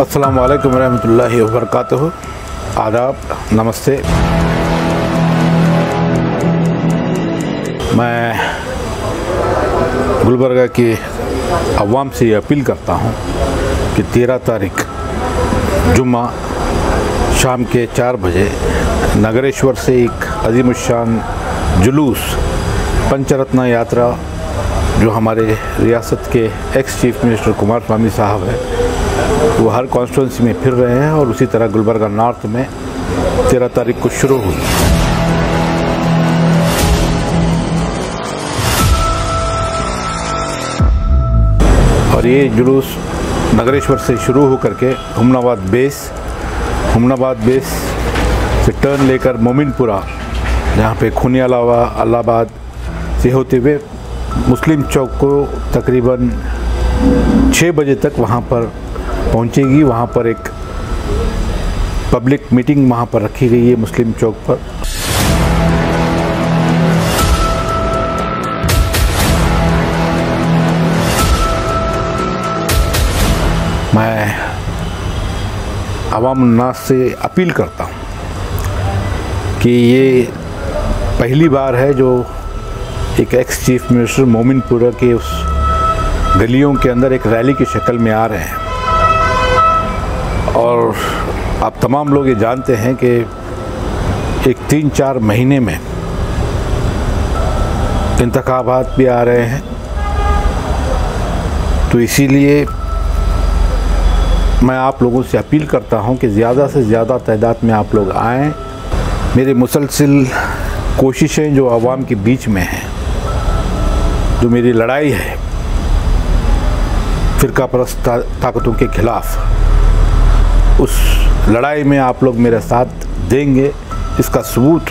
अस्सलाम वालेकुम रहमतुल्लाहि व आदाब नमस्ते मैं गुलबर्गा के अवाम से अपील करता हूँ कि तेरह तारीख, जुम्मा, शाम के चार बजे, नगरेश्वर से एक अजीमुशान जुलूस, पंचरत्न यात्रा, जो हमारे रियासत के ex chief minister Kumar Swamy साहब हैं वो हर कॉन्स्टिट्यूंसी में फिर रहे हैं और उसी तरह गुलबर्गा नॉर्थ में तेरह तारीख को शुरू हुई। और ये जुलूस नगरेश्वर से शुरू होकर के हमनाबाद बेस हमनाबाद बेस से टर्न लेकर मोमिनपुरा, जहाँ पे खूनी अलावा अल्लाहाबाद से होते हुए मुस्लिम चौक को तकरीबन छः बजे तक वहाँ पर पहुँचेगी, वहाँ पर एक पब्लिक मीटिंग वहाँ पर रखी गई है मुस्लिम चौक पर। मैं अवाम उन्नास से अपील करता हूँ कि ये पहली बार है जो एक एक्स चीफ मिनिस्टर मोमिनपुरा के उस गलियों के अंदर एक रैली की शक्ल में आ रहे हैं। और आप तमाम लोग ये जानते हैं कि एक तीन चार महीने में इंतखाबात भी आ रहे हैं। तो इसीलिए मैं आप लोगों से अपील करता हूँ कि ज़्यादा से ज़्यादा तादाद में आप लोग आएँ। मेरे मुसलसिल कोशिशें जो आवाम के बीच में हैं, जो मेरी लड़ाई है फ़िरका परस्त ताकतों के ख़िलाफ़ उस लड़ाई में आप लोग मेरा साथ देंगे। इसका सबूत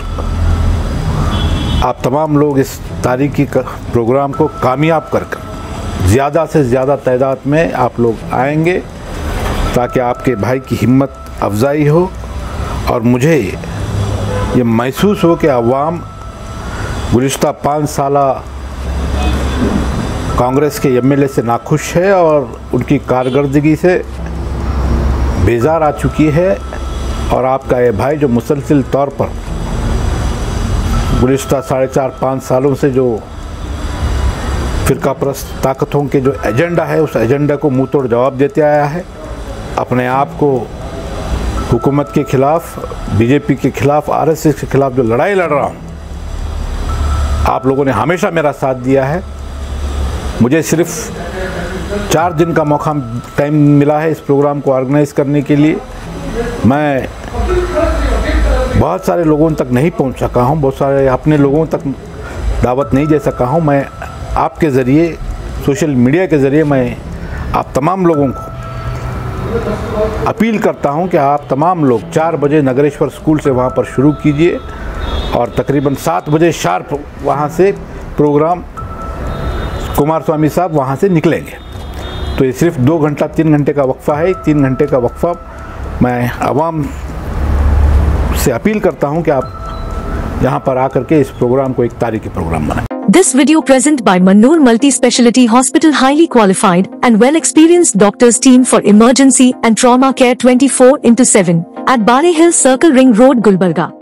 आप तमाम लोग इस तारीखी प्रोग्राम को कामयाब कर कर ज़्यादा से ज़्यादा तादाद में आप लोग आएँगे ताकि आपके भाई की हिम्मत अफजाई हो और मुझे ये महसूस हो कि अवाम गुज्त पाँच साल कांग्रेस के एमएलए से नाखुश है और उनकी कारकर्दगी से बेजार आ चुकी है और आपका ये भाई जो मुसलसिल तौर पर गुज्त साढ़े चार, पाँच सालों से जो फ़िरका परस्त ताकतों के जो एजेंडा है, उस एजेंडा को मुँह तोड़ जवाब देते आया है। अपने आप को हुकूमत के ख़िलाफ़, बीजेपी के ख़िलाफ़, आरएसएस के ख़िलाफ़ जो लड़ाई लड़ रहा हूँ, आप लोगों ने हमेशा मेरा साथ दिया है। मुझे सिर्फ़ चार दिन का मौका टाइम मिला है इस प्रोग्राम को ऑर्गेनाइज करने के लिए। मैं बहुत सारे लोगों तक नहीं पहुँच सका हूँ, बहुत सारे अपने लोगों तक दावत नहीं दे सका हूँ। मैं आपके ज़रिए सोशल मीडिया के ज़रिए मैं आप तमाम लोगों को अपील करता हूँ कि आप तमाम लोग चार बजे नगरेश्वर स्कूल से वहाँ पर शुरू कीजिए और तकरीबन सात बजे शार्प वहाँ से प्रोग्राम कुमार स्वामी साहब वहाँ से निकलेंगे। तो ये सिर्फ़ दो घंटा तीन घंटे का वक्फा है तीन घंटे का वक्फा मैं आवाम से अपील करता हूँ कि आप यहाँ पर आकर के इस प्रोग्राम को एक तारीखी प्रोग्राम बनाएँ This video present by Mannoor Multi-Speciality Hospital highly qualified and well-experienced doctors team for emergency and trauma care 24 into 7 at Bale Hill Circle Ring Road Gulbarga.